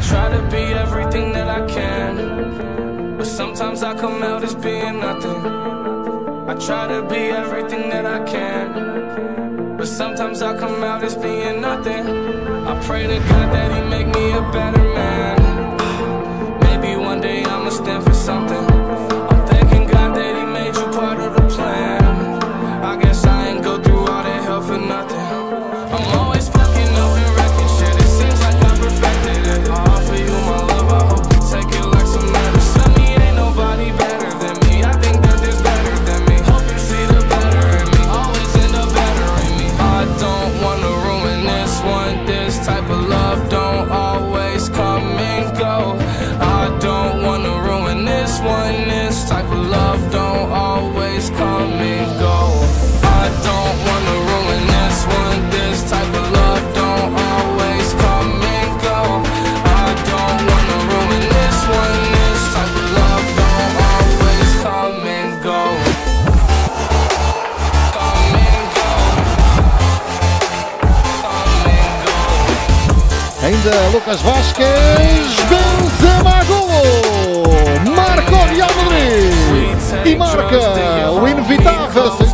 I try to be everything that I can, but sometimes I come out as being nothing. I try to be everything that I can, but sometimes I come out as being nothing. I pray to God that He make me a better man. Maybe one day I'ma stand Lucas Vasquez. Benzema golo! Marca o Real Madrid! E marca o inevitável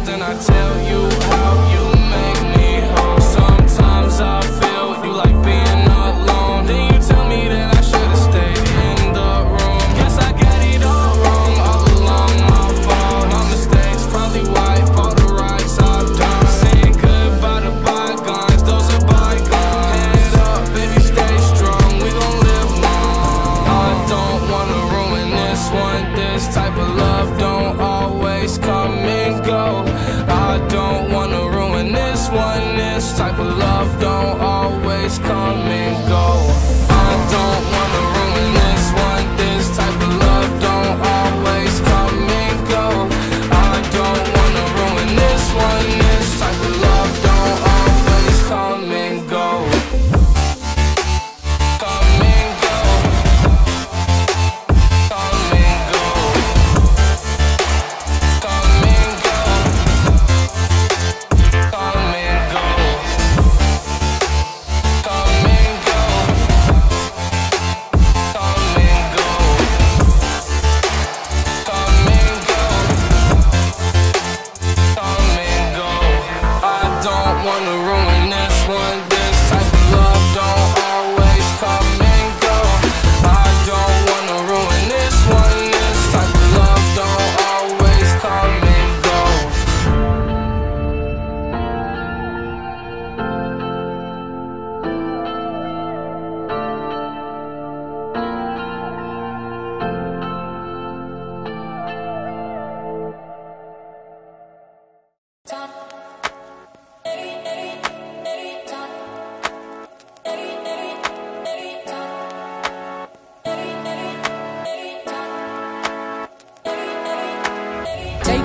just want this type of love.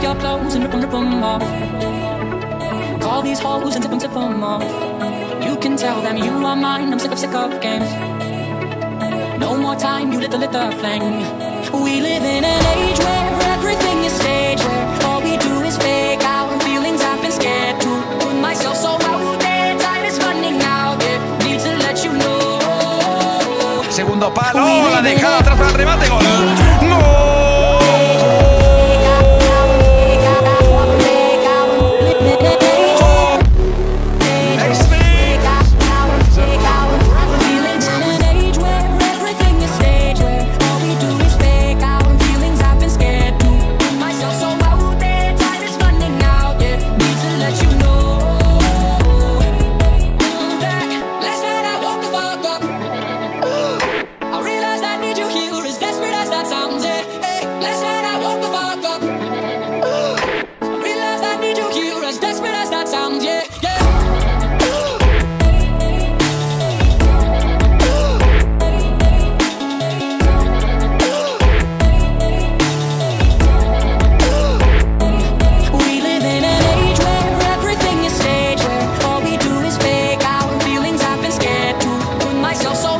take your clothes and rip them, rip them off. Call these hoes and tip them, tip them off. You can tell them you are mine, I'm sick of, sick of games. No more time, you lit the, lit the flame. We live in an age where everything is staged, where all we do is fake out feelings I've been scared to put myself so out there. Time is running out, there. need to let you know. Segundo palo, la dejada social é só